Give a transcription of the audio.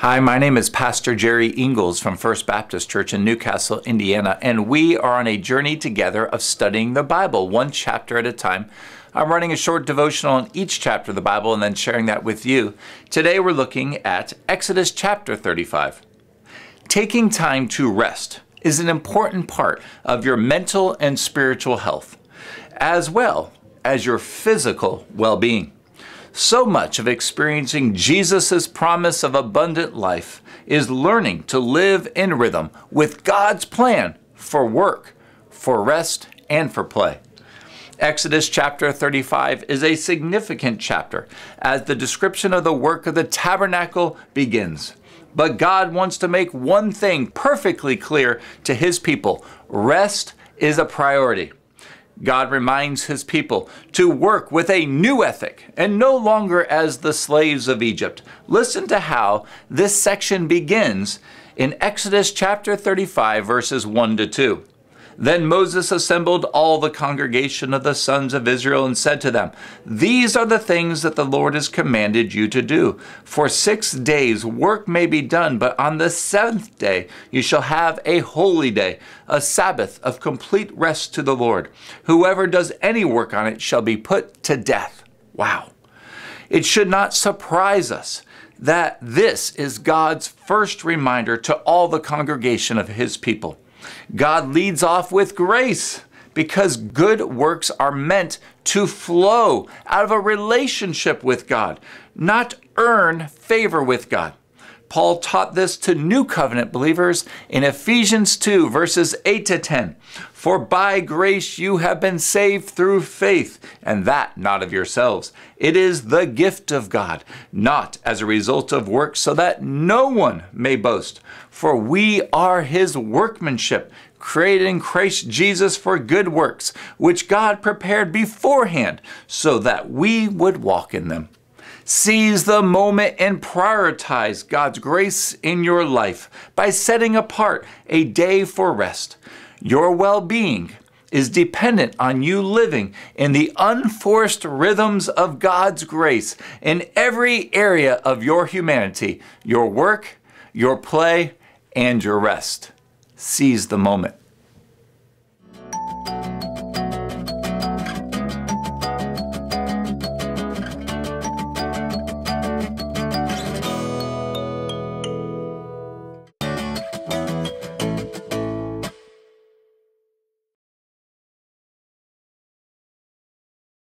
Hi, my name is Pastor Jerry Ingalls from First Baptist Church in New Castle, Indiana, and we are on a journey together of studying the Bible, one chapter at a time. I'm running a short devotional on each chapter of the Bible and then sharing that with you. Today we're looking at Exodus chapter 35. Taking time to rest is an important part of your mental and spiritual health, as well as your physical well being. So much of experiencing Jesus' promise of abundant life is learning to live in rhythm with God's plan for work, for rest, and for play. Exodus chapter 35 is a significant chapter as the description of the work of the tabernacle begins. But God wants to make one thing perfectly clear to his people rest is a priority. God reminds his people to work with a new ethic and no longer as the slaves of Egypt. Listen to how this section begins in Exodus chapter 35, verses 1 to 2. Then Moses assembled all the congregation of the sons of Israel and said to them, These are the things that the Lord has commanded you to do. For six days work may be done, but on the seventh day you shall have a holy day, a Sabbath of complete rest to the Lord. Whoever does any work on it shall be put to death. Wow. It should not surprise us that this is God's first reminder to all the congregation of his people. God leads off with grace because good works are meant to flow out of a relationship with God, not earn favor with God. Paul taught this to New Covenant believers in Ephesians 2, verses 8 to 10. For by grace you have been saved through faith, and that not of yourselves. It is the gift of God, not as a result of works, so that no one may boast. For we are his workmanship, created in Christ Jesus for good works, which God prepared beforehand so that we would walk in them. Seize the moment and prioritize God's grace in your life by setting apart a day for rest. Your well being is dependent on you living in the unforced rhythms of God's grace in every area of your humanity, your work, your play, and your rest. Seize the moment.